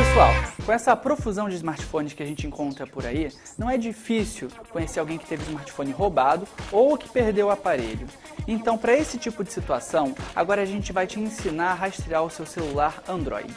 pessoal, com essa profusão de smartphones que a gente encontra por aí, não é difícil conhecer alguém que teve o smartphone roubado ou que perdeu o aparelho. Então, para esse tipo de situação, agora a gente vai te ensinar a rastrear o seu celular Android.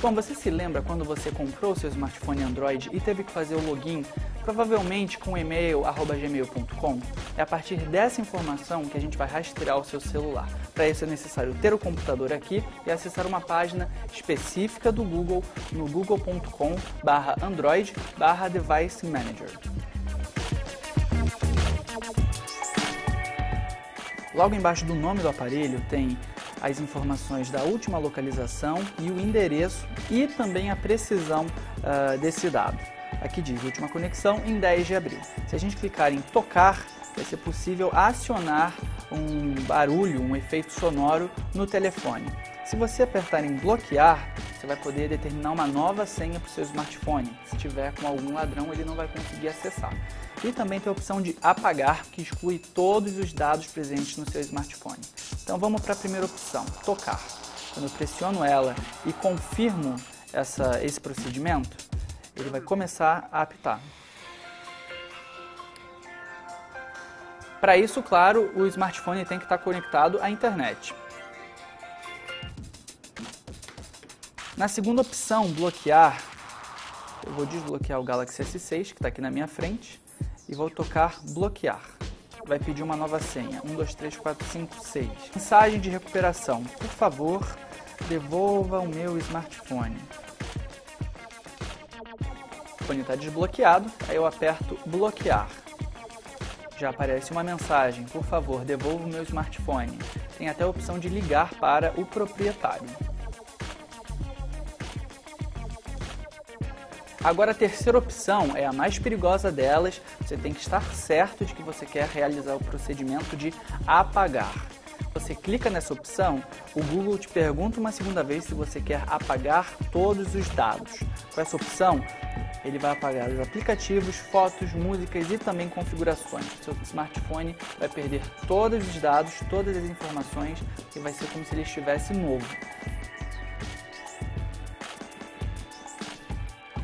Bom, você se lembra quando você comprou seu smartphone Android e teve que fazer o login, provavelmente com e-mail gmail.com? É a partir dessa informação que a gente vai rastrear o seu celular. Para isso é necessário ter o computador aqui e acessar uma página específica do Google no google.com/android/device manager. Logo embaixo do nome do aparelho tem as informações da última localização e o endereço e também a precisão uh, desse dado. Aqui diz última conexão em 10 de abril. Se a gente clicar em tocar, vai ser possível acionar um barulho, um efeito sonoro no telefone. Se você apertar em bloquear, você vai poder determinar uma nova senha para o seu smartphone. Se tiver com algum ladrão, ele não vai conseguir acessar. E também tem a opção de apagar, que exclui todos os dados presentes no seu smartphone. Então vamos para a primeira opção, tocar. Quando eu pressiono ela e confirmo essa, esse procedimento, ele vai começar a apitar. Para isso, claro, o smartphone tem que estar conectado à internet. Na segunda opção, bloquear, eu vou desbloquear o Galaxy S6, que está aqui na minha frente, e vou tocar bloquear. Vai pedir uma nova senha, 1, 2, 3, 4, 5, 6. Mensagem de recuperação. Por favor, devolva o meu smartphone. O fone está desbloqueado, aí eu aperto bloquear. Já aparece uma mensagem, por favor, devolva o meu smartphone. Tem até a opção de ligar para o proprietário. Agora, a terceira opção é a mais perigosa delas. Você tem que estar certo de que você quer realizar o procedimento de apagar. Você clica nessa opção, o Google te pergunta uma segunda vez se você quer apagar todos os dados. Com essa opção, ele vai apagar os aplicativos, fotos, músicas e também configurações. Seu smartphone vai perder todos os dados, todas as informações e vai ser como se ele estivesse novo.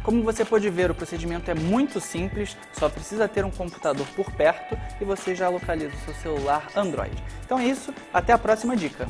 Como você pode ver, o procedimento é muito simples, só precisa ter um computador por perto e você já localiza o seu celular Android. Então é isso, até a próxima dica.